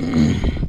Mm-hmm.